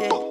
yeah.